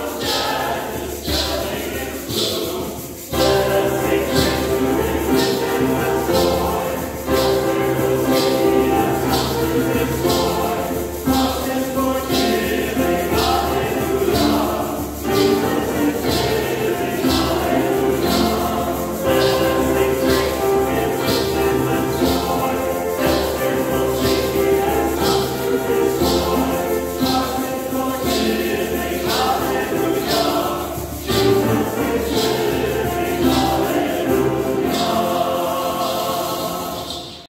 Yeah.